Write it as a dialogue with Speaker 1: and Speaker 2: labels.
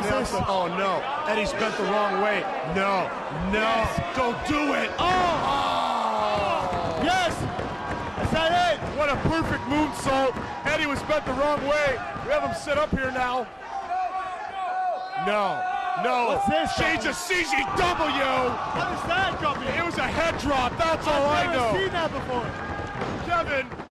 Speaker 1: Oh no. Eddy's bent the wrong way. No. No. Don't do it. Oh. oh!
Speaker 2: Yes! Is that it?
Speaker 1: What a perfect moonsault. Eddy was bent the wrong way. We have him sit up here now. No. No.
Speaker 2: What's this?
Speaker 1: Change of CGW.
Speaker 2: What is that come?
Speaker 1: It was a head drop. That's all I
Speaker 2: I've never seen that before.
Speaker 1: Kevin,